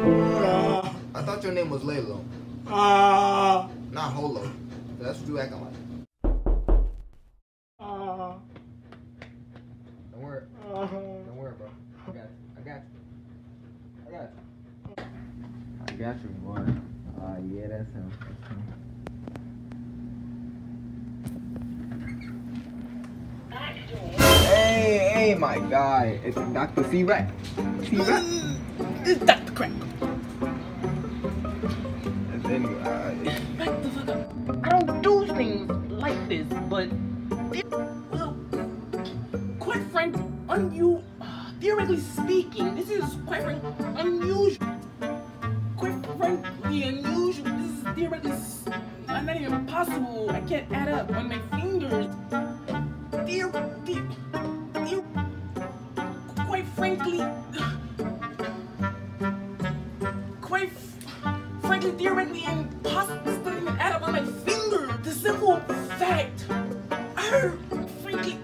Uh, I thought your name was Laylo, uh, not Holo. That's what you acting like. uh, Don't worry. uh, Don't worry, bro. I got you. I got you. I got you. I got you, boy. Uh, yeah, that's him. That's him. My guy. It's Dr. C. Rat. C. Rat. It's Dr. Crack. And then, uh, Back the fuck up. I don't do things like this, but it, well, quite frankly, unu- theoretically speaking, this is quite frankly frankly, quite frankly, theoretically impossible. Doesn't even add up on my finger. The simple fact, er, I heard, frankly,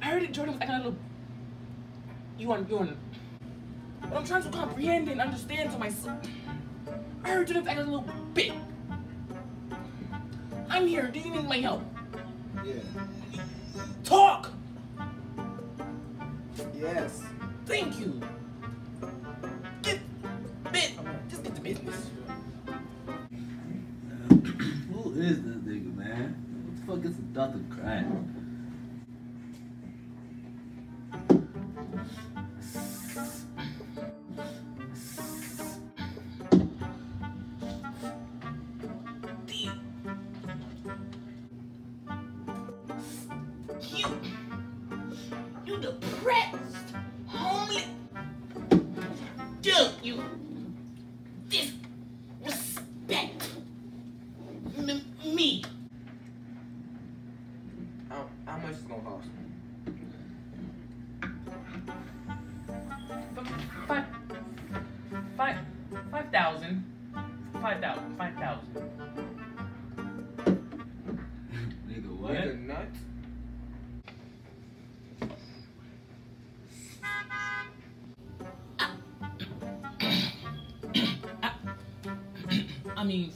I heard it. Jordan was acting a little. You want, you want. But I'm trying to comprehend and understand to myself. I heard Jordan was acting a little bit. I'm here. Do you need my help? Yeah. Talk. Yes. Thank you. Get bit. Just get to business. Who is this nigga, man? What the fuck is a Dr. Crack? Me. How, how much is it gonna cost? Five. Five. Five thousand. Five thousand. Five thousand. Nigga, what? Nigga nuts? I mean,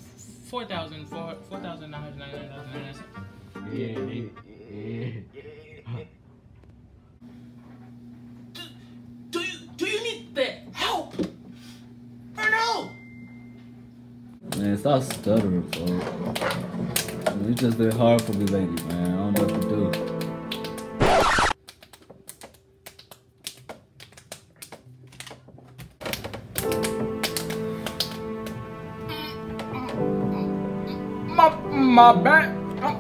four thousand. Four. Four thousand nine hundred ninety-nine dollars. Yeah, nigga. Yeah. Do you do you need the help? Or no? Man, stop stuttering, bro. It's just been hard for me lately, man. I don't know what to do. My my bad. I'm,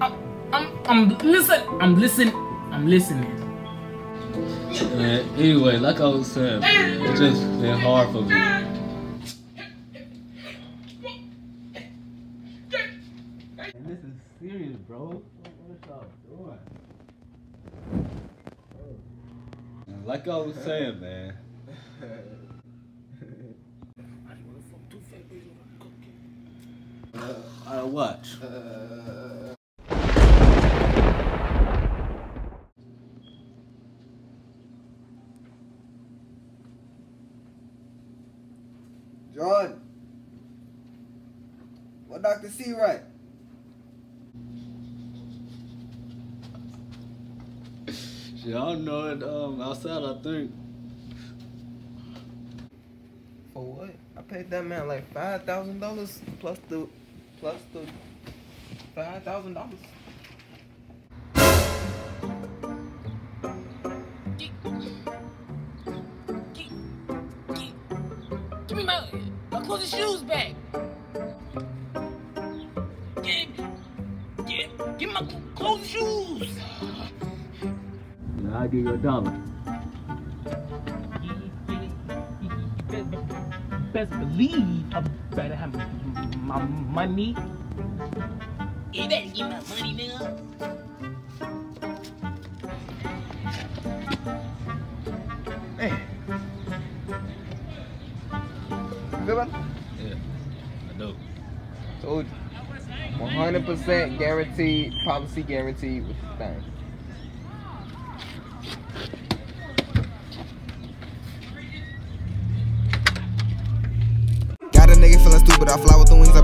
I'm, I'm, I'm listen. I'm listening. I'm listening. Man, anyway, like I was saying, man, it's just been hard for me. And this is serious, bro. What y'all doing? Like I was saying, man. I watch. John. What Dr. C right? Shit, I don't know it. Um, outside, I think. For what? I paid that man like five thousand dollars plus the plus the five thousand dollars. Give me my my clothes and shoes back. Give, give, give me my clothes and shoes. Yeah, I'll give you a dollar. Best believe I better have my money. You better give my money, nigga. Man. Good one? Yeah, I do. Told you. 100% guaranteed, policy guaranteed with the thing. but I fly with the wings. I